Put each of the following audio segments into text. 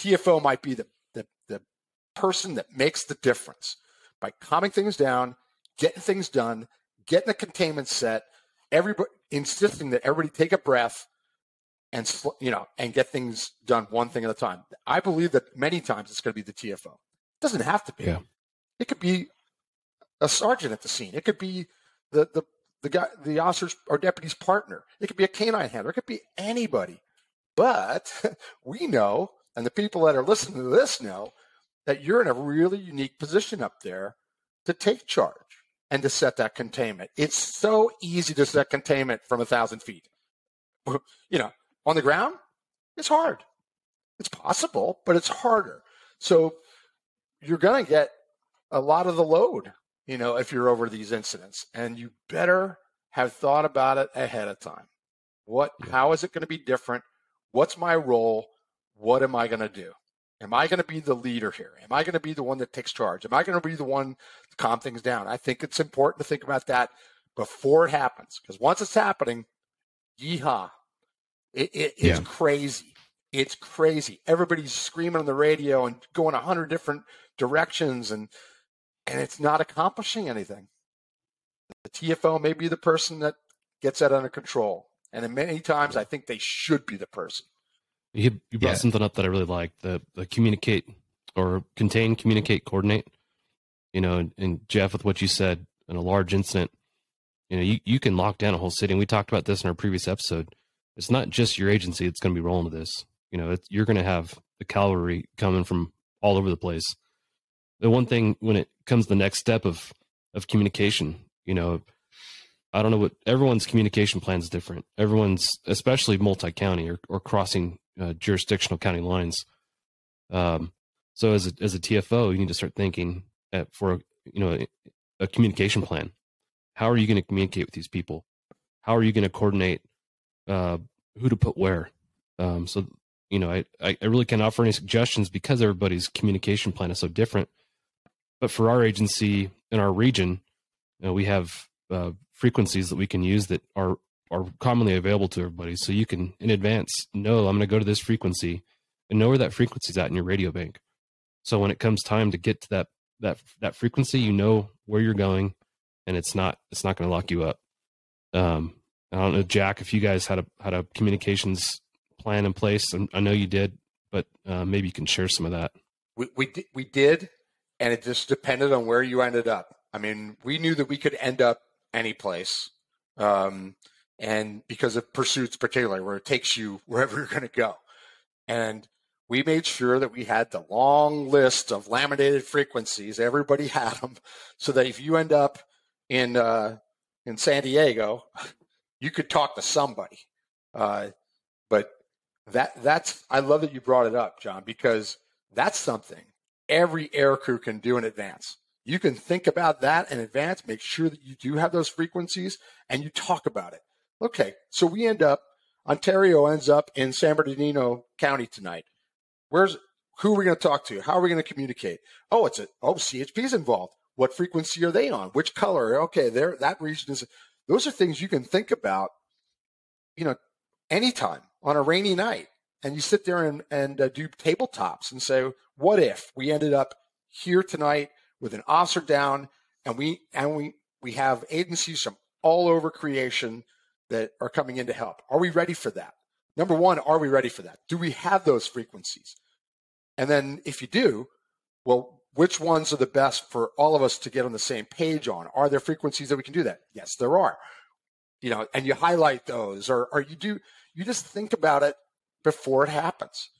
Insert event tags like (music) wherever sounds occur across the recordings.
TFO might be the, the, the person that makes the difference by calming things down, getting things done, getting the containment set, everybody insisting that everybody take a breath and you know and get things done one thing at a time. I believe that many times it's going to be the TFO. It doesn't have to be. Yeah. It could be a sergeant at the scene. It could be the the the guy, the officer's or deputy's partner. It could be a canine handler. It could be anybody. But (laughs) we know and the people that are listening to this know that you're in a really unique position up there to take charge and to set that containment. It's so easy to set containment from a thousand feet. (laughs) You know, on the ground, it's hard. It's possible, but it's harder. So you're going to get a lot of the load, you know, if you're over these incidents, and you better have thought about it ahead of time. What, how is it going to be different? What's my role? What am I going to do? Am I going to be the leader here? Am I going to be the one that takes charge? Am I going to be the one to calm things down? I think it's important to think about that before it happens because once it's happening, yeehaw, it, it, it's yeah. crazy. It's crazy. Everybody's screaming on the radio and going a hundred different directions, and and it's not accomplishing anything. The TFO may be the person that gets that under control, and many times I think they should be the person. You, you brought yeah. something up that I really like the, the communicate or contain, communicate, coordinate. You know, and, and, Jeff, with what you said in a large incident, you know, you, you can lock down a whole city. And we talked about this in our previous episode. It's not just your agency that's going to be rolling with this. You know, you're going to have the cavalry coming from all over the place. The one thing when it comes to the next step of of communication, you know, I don't know what everyone's communication plan is different. Everyone's, especially multi county or, or crossing uh, jurisdictional county lines. Um, so as a, as a TFO, you need to start thinking at, for you know a, a communication plan. How are you going to communicate with these people? How are you going to coordinate uh, who to put where? Um, so you know, I, I really can't offer any suggestions because everybody's communication plan is so different. But for our agency in our region, you know, we have uh, frequencies that we can use that are are commonly available to everybody. So you can in advance know I'm going to go to this frequency and know where that frequency is at in your radio bank. So when it comes time to get to that that that frequency, you know where you're going, and it's not it's not going to lock you up. Um, I don't know, Jack, if you guys had a had a communications plan in place. I know you did, but uh, maybe you can share some of that. We we we did, and it just depended on where you ended up. I mean, we knew that we could end up any place. Um, and because of pursuits particularly where it takes you wherever (laughs) you're going to go. And we made sure that we had the long list of laminated frequencies. Everybody (laughs) had them so that if you end up in uh, in san diego (laughs) you could talk to somebody. Uh, but that that's i love that you brought it up john because that's something every air crew can do in advance. You can think about that in advance make sure that you do have those frequencies and you talk about it Okay, so we end up Ontario ends up in San Bernardino County tonight. Where's who are we going to talk to? How are we going to communicate? Oh, it's a oh CHP's involved. What frequency are they on? Which color? Okay, there that region is. Those are things you can think about. You know, anytime on a rainy night, and you sit there and and uh, do tabletops and say, what if we ended up here tonight with an officer down, and we and we we have agencies from all over creation that are coming in to help. Are we ready for that? Number one, are we ready for that? Do we have those frequencies? And then if you do, well, which ones are the best for all of us to get on the same page on? Are there frequencies that we can do that? Yes, there are. you know, and you highlight those, or or you do you just think about it before it happens,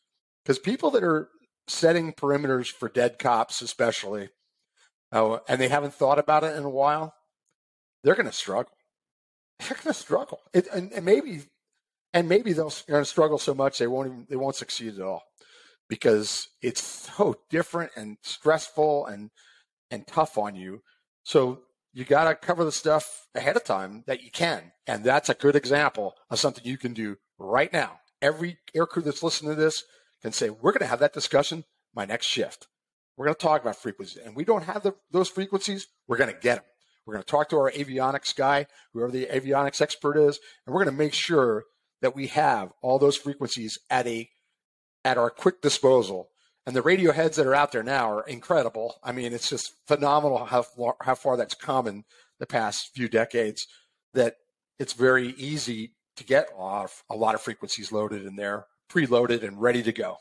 because people that are setting perimeters for dead cops, especially, uh, and they haven't thought about it in a while, they're going to struggle. They're going to struggle, it, and, and maybe, and maybe they'll going to struggle so much they won't even they won't succeed at all, because it's so different and stressful and and tough on you. So you got to cover the stuff ahead of time that you can. And that's a good example of something you can do right now. Every aircrew that's listening to this can say, we're going to have that discussion my next shift. We're going to talk about frequencies. And we don't have the, those frequencies. We're going to get them. We're going to talk to our avionics guy, whoever the avionics expert is, and we're going to make sure that we have all those frequencies at a at our quick disposal and the radio heads that are out there now are incredible. I mean, it's just phenomenal how how far that's come in the past few decades. That it's very easy to get off a lot of frequencies loaded in there, preloaded and ready to go.